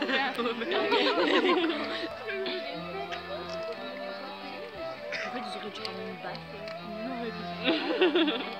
En fait, ils auraient dû prendre une baffe.